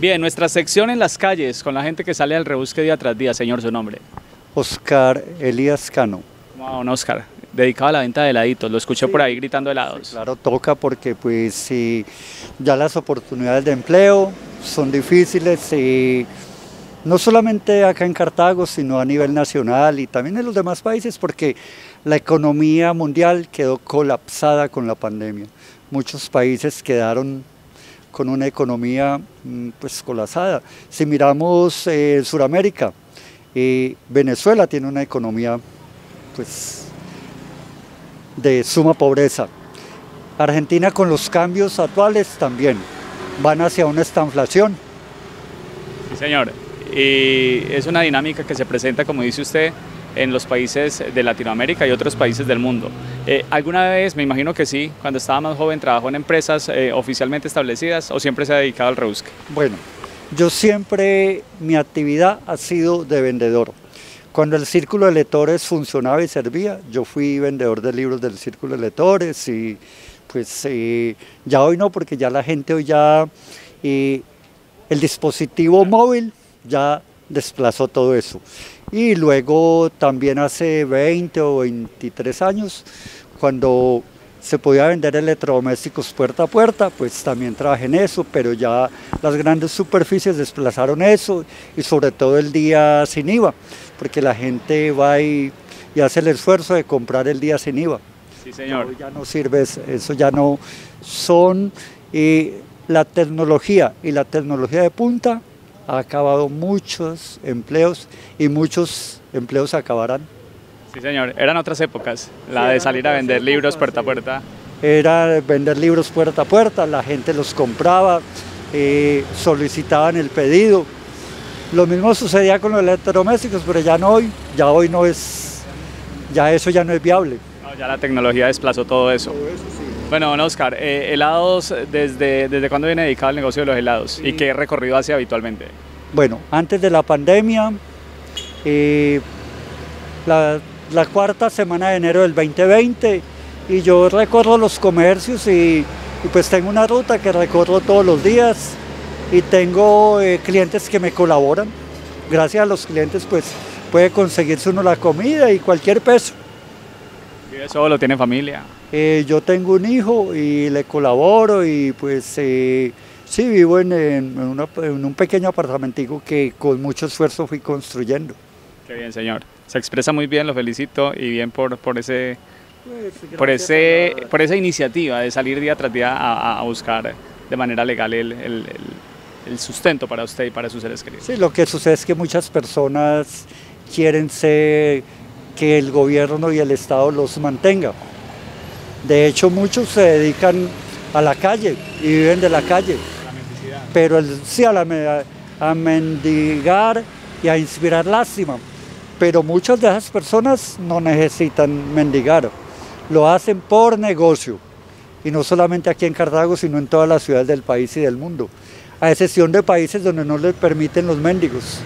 Bien, nuestra sección en las calles con la gente que sale al rebusque día tras día, señor, su nombre. Oscar Elías Cano. ¿Cómo va, don Oscar? Dedicado a la venta de heladitos, lo escuché por ahí gritando helados. Claro, toca porque pues sí, ya las oportunidades de empleo son difíciles y no solamente acá en Cartago, sino a nivel nacional y también en los demás países porque la economía mundial quedó colapsada con la pandemia. Muchos países quedaron con una economía mm, pues colapsada. Si miramos eh, Sudamérica, eh, Venezuela tiene una economía pues de suma pobreza. Argentina con los cambios actuales también van hacia una estanflación. Sí, señor. Es una dinámica que se presenta, como dice usted, en los países de Latinoamérica y otros países del mundo. Eh, ¿Alguna vez, me imagino que sí, cuando estaba más joven, trabajó en empresas eh, oficialmente establecidas o siempre se ha dedicado al rebusque? Bueno, yo siempre, mi actividad ha sido de vendedor. Cuando el Círculo de Lectores funcionaba y servía, yo fui vendedor de libros del Círculo de Lectores y pues eh, ya hoy no, porque ya la gente hoy ya, el dispositivo móvil ya desplazó todo eso. Y luego también hace 20 o 23 años, cuando se podía vender electrodomésticos puerta a puerta, pues también trabajé en eso, pero ya las grandes superficies desplazaron eso y sobre todo el día sin IVA, porque la gente va y, hace el esfuerzo de comprar el día sin IVA. Sí, señor. ya no sirve, eso ya no son... Y la tecnología y la tecnología de punta ha acabado muchos empleos y muchos empleos acabarán. Sí, señor. Eran otras épocas, la de salir a vender libros puerta a puerta. Era vender libros puerta a puerta, la gente los compraba, eh, solicitaban el pedido. Lo mismo sucedía con los electrodomésticos, pero ya no hoy, ya hoy no es, ya eso ya no es viable. ya la tecnología desplazó todo eso. Todo eso sí. Bueno, don Oscar, eh, helados, ¿desde, ¿desde cuándo viene dedicado al negocio de los helados? ¿Y qué recorrido hace habitualmente? Bueno, antes de la pandemia, eh, la, cuarta semana de enero del 2020, y yo recorro los comercios y, pues tengo una ruta que recorro todos los días y tengo eh, clientes que me colaboran. Gracias a los clientes pues puede conseguirse uno la comida y cualquier peso. ¿Vive solo? ¿Tiene familia? Eh, yo tengo un hijo y le colaboro y pues eh, sí, vivo en, un pequeño apartamentico que con mucho esfuerzo fui construyendo. Qué bien, señor. Se expresa muy bien, lo felicito y bien por, por ese... Pues, por, ese, por esa iniciativa de salir día tras día a, buscar de manera legal el, el, sustento para usted y para sus seres queridos. Sí, lo que sucede es que muchas personas quieren ser que el gobierno y el Estado los mantenga. De hecho, muchos se dedican a la calle y viven de la calle. Pero el, sí, a, la, a mendigar y a inspirar lástima. Pero muchas de esas personas no necesitan mendigar, lo hacen por negocio. Y no solamente aquí en Cartago, sino en todas las ciudades del país y del mundo. A excepción de países donde no les permiten los mendigos.